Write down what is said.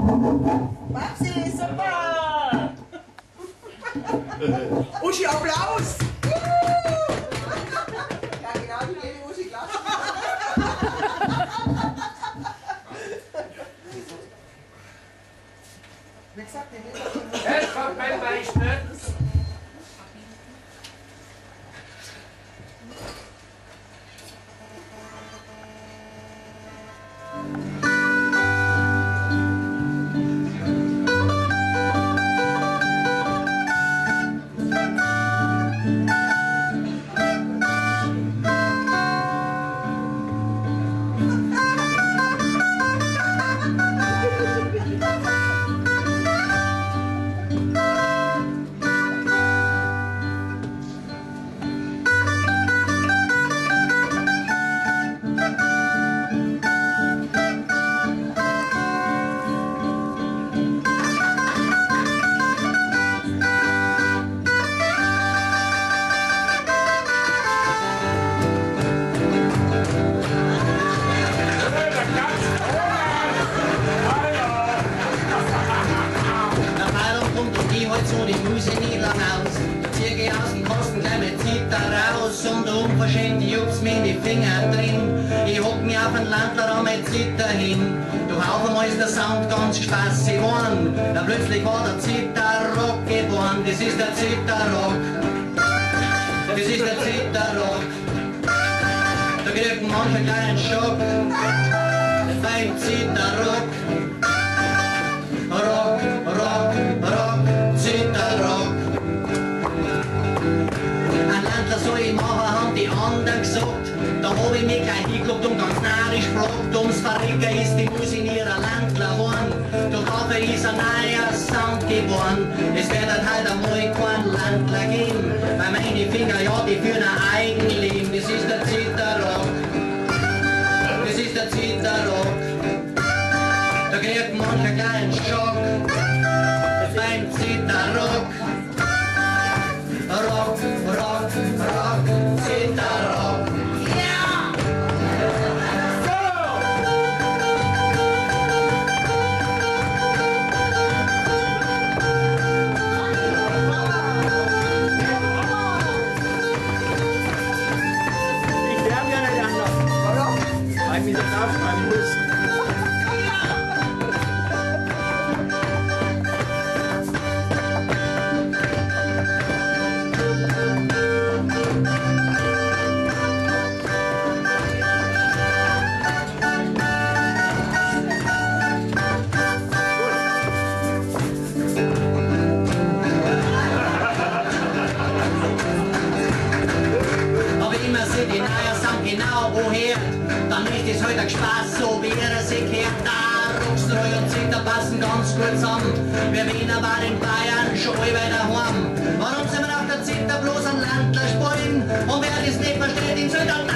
Babsi, super! Uschi, Applaus! Ja, genau, die gebe Uschi Klatsch. Wie gesagt, Lisa Jetzt kommt mein Beispiel. Und die halt so die Muse nicht lang aus. Da zieh ich aus dem Kasten gleich mit Zita raus und der Unverschämte juckt's mir die Finger drin. Ich hock mich auf den Landler an mit Zita hin. Doch auf einmal ist der Sound ganz spaßig geworden. Da plötzlich war der Zita-Rock geboren. Das ist der Zita-Rock. Das ist der Zita-Rock. Da kriegt gleich einen Schock. Beim Zita-Rock. Rock, Rock, Rock, Da hab ich mich gleich hingeguckt und ganz narrisch gefragt. Ums Verrecken ist die Musik in ihrer Landler horn. Doch dafür ist ein neuer Sound geboren. Es wird halt einmal kein Landler geben. Weil meine Finger, ja, die führen ein Eigenleben. Das ist der Zitterrock. Das ist der Zitterrock. Da kriegt mancher kleinen Schock Ich mich das aufschreiben muss. Aber immer woher. Dann ist es heute ein Spaß, so wie er sich kehrt. Da Ruckstreu und Zitter passen ganz gut zusammen. Wir Wiener waren in Bayern schon über daheim. Warum sind wir auf der Zitter bloß ein Landler spielen? Und wer das nicht versteht, soll dann